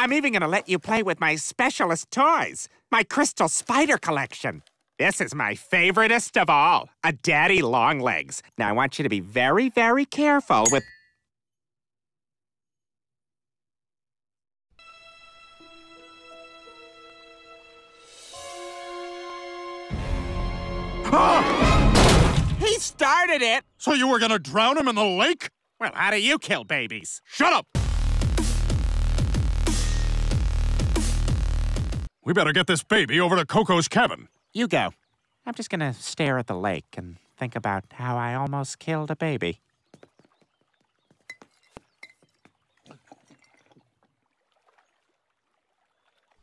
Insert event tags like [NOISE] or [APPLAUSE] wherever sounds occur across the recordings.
I'm even gonna let you play with my specialist toys, my crystal spider collection. This is my favoriteest of all, a daddy long legs. Now I want you to be very, very careful with. [GASPS] He started it! So you were gonna drown him in the lake? Well, how do you kill babies? Shut up! We better get this baby over to Coco's cabin. You go. I'm just gonna stare at the lake and think about how I almost killed a baby.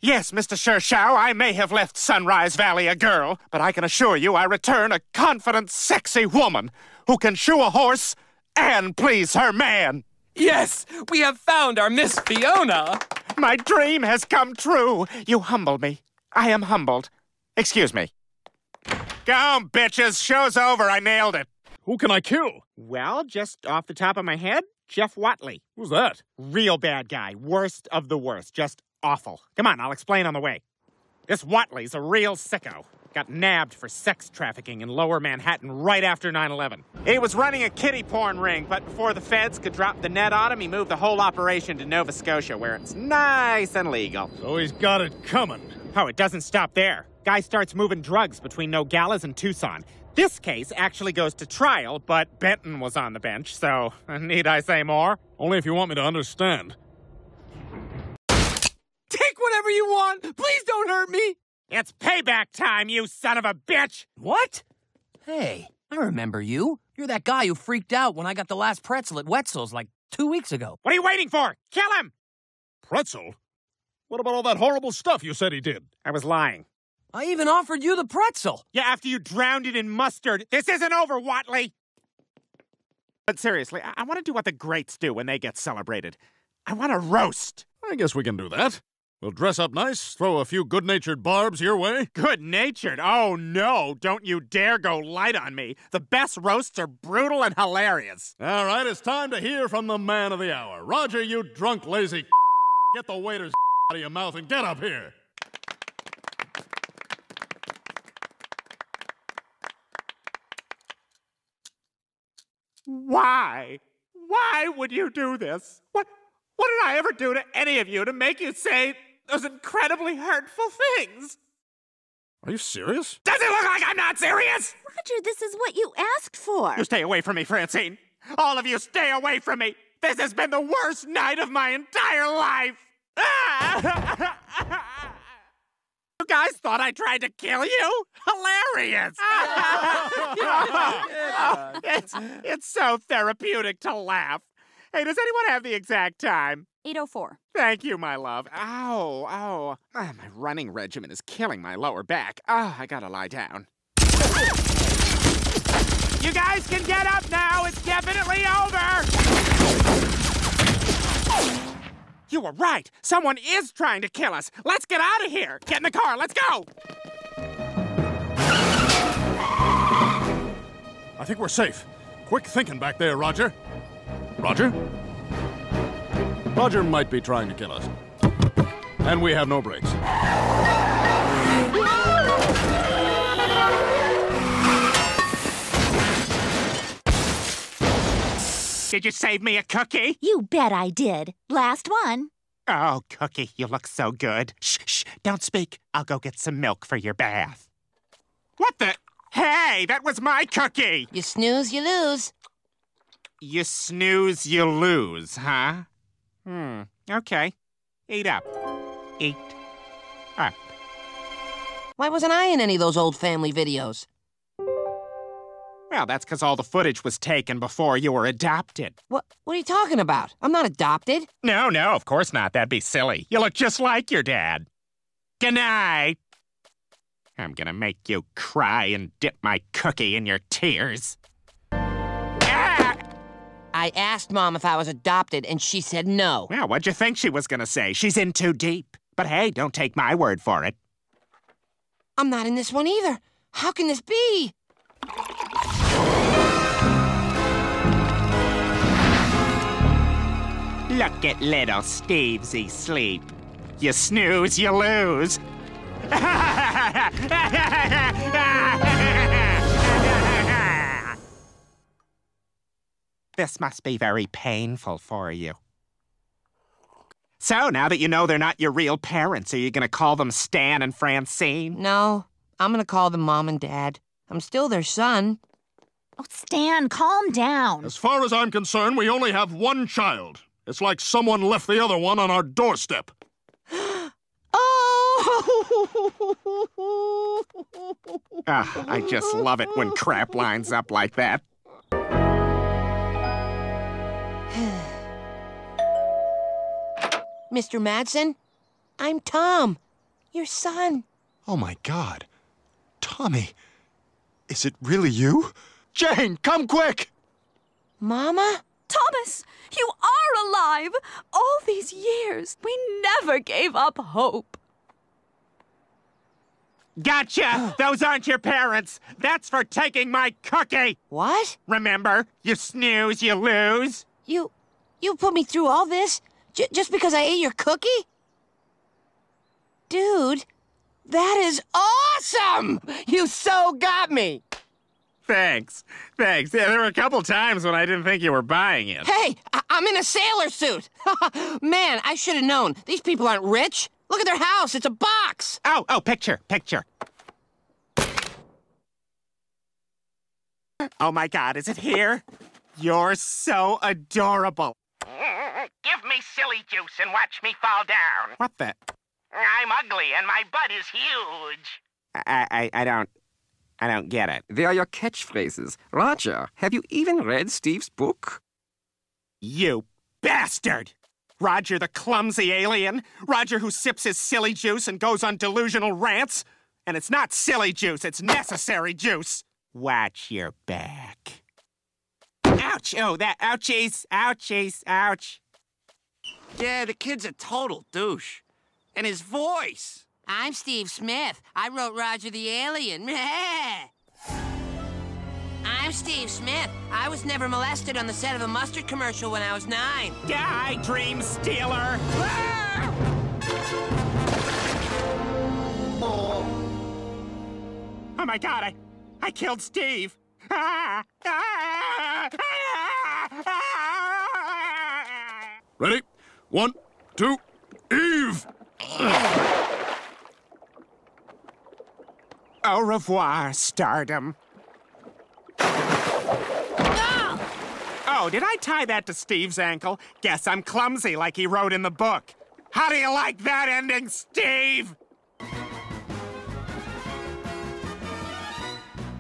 Yes, Mr. Shershao, I may have left Sunrise Valley a girl, but I can assure you I return a confident, sexy woman who can shoe a horse and please her man. Yes, we have found our Miss Fiona. [LAUGHS] My dream has come true. You humble me. I am humbled. Excuse me. Go on, bitches. Show's over. I nailed it. Who can I kill? Well, just off the top of my head, Jeff Watley. Who's that? Real bad guy. Worst of the worst. Just awful. Come on, I'll explain on the way. This Watley's a real sicko. Got nabbed for sex trafficking in lower Manhattan right after 9 11. He was running a kitty porn ring, but before the feds could drop the net on him, he moved the whole operation to Nova Scotia, where it's nice and legal. So he's got it coming. Oh, it doesn't stop there. Guy starts moving drugs between Nogales and Tucson. This case actually goes to trial, but Benton was on the bench, so [LAUGHS] need I say more? Only if you want me to understand. Take whatever you want. Please don't hurt me. It's payback time, you son of a bitch! What? Hey, I remember you. You're that guy who freaked out when I got the last pretzel at Wetzel's like two weeks ago. What are you waiting for? Kill him! Pretzel? What about all that horrible stuff you said he did? I was lying. I even offered you the pretzel. Yeah, after you drowned it in mustard. This isn't over, Watley! But seriously, I, I want to do what the greats do when they get celebrated. I want to roast. I guess we can do that. We'll dress up nice, throw a few good natured barbs your way. [LAUGHS] Good natured? Oh no, don't you dare go light on me. The best roasts are brutal and hilarious. All right, it's time to hear from the man of the hour. Roger, you drunk, lazy. [LAUGHS] Get the waiter's [LAUGHS] out of your mouth and get up here. Why? Why would you do this? What what did I ever do to any of you to make you say those incredibly hurtful things? Are you serious? Does it look like I'm not serious? Roger, this is what you asked for. You stay away from me, Francine. All of you stay away from me. This has been the worst night of my entire life. [LAUGHS] you guys thought I tried to kill you? Hilarious. [LAUGHS] it's, it's so therapeutic to laugh. Hey, does anyone have the exact time? 804. Thank you, my love. Ow, ow. Ah, my running regimen is killing my lower back. Ah, I gotta lie down. You guys can get up now. It's definitely over. You were right. Someone is trying to kill us. Let's get out of here. Get in the car. Let's go. I think we're safe. Quick thinking back there, Roger. Roger? Roger might be trying to kill us. And we have no brakes. Did you save me a cookie? You bet I did. Last one. Oh, Cookie, you look so good. Shh, shh, don't speak. I'll go get some milk for your bath. What the? Hey, that was my cookie! You snooze, you lose. You snooze, you lose, huh? Hmm, okay. Eat up. Eat up. Why wasn't I in any of those old family videos? Well, that's because all the footage was taken before you were adopted. What what are you talking about? I'm not adopted. No, no, of course not. That'd be silly. You look just like your dad. Good night. I'm gonna make you cry and dip my cookie in your tears. I asked mom if I was adopted and she said no. Well, what'd you think she was gonna say? She's in too deep. But hey, don't take my word for it. I'm not in this one either. How can this be? Look at little Stevesy sleep. You snooze, you lose. [LAUGHS] this must be very painful for you. So, now that you know they're not your real parents, are you going to call them Stan and Francine? No, I'm gonna call them mom and dad. I'm still their son. Oh, Stan, calm down. As far as I'm concerned, we only have one child. It's like someone left the other one on our doorstep. Oh! [GASPS] Ah, I just love it when crap lines up like that. Mr. Madsen, I'm Tom, your son. Oh my god. Tommy. Is it really you? Jane, come quick! Mama? Thomas, you are alive! All these years, we never gave up hope. Gotcha! [GASPS] Those aren't your parents. That's for taking my cookie. What? Remember? You snooze, you lose. You. You put me through all this j- just because I ate your cookie? Dude, that is awesome! You so got me! Thanks. Thanks. Yeah, there were a couple times when I didn't think you were buying it. Hey, I- I'm in a sailor suit! [LAUGHS] Man, I should have known. These people aren't rich. Look at their house, it's a box! Oh, oh, picture, picture. Oh my god, is it here? You're so adorable. [LAUGHS] Give me silly juice and watch me fall down. What the? I'm ugly and my butt is huge. I, I, I don't. I don't get it. They are your catchphrases. Roger, have you even read Steve's book? You bastard! Roger the clumsy alien? Roger who sips his silly juice and goes on delusional rants? And it's not silly juice, it's necessary juice. Watch your back. Ouch! Oh, that ouchies, ouchies, ouch. Yeah, the kid's a total douche. And his voice. I'm Steve Smith. I wrote Roger the Alien. [LAUGHS] I'm Steve Smith. I was never molested on the set of a mustard commercial when I was nine. Die, dream stealer! Ah! Oh my god, I, I killed Steve. [LAUGHS] Ah! Ah! Ready? One, two, Eve! Au revoir, stardom. Ah! Oh, did I tie that to Steve's ankle? Guess I'm clumsy like he wrote in the book. How do you like that ending, Steve?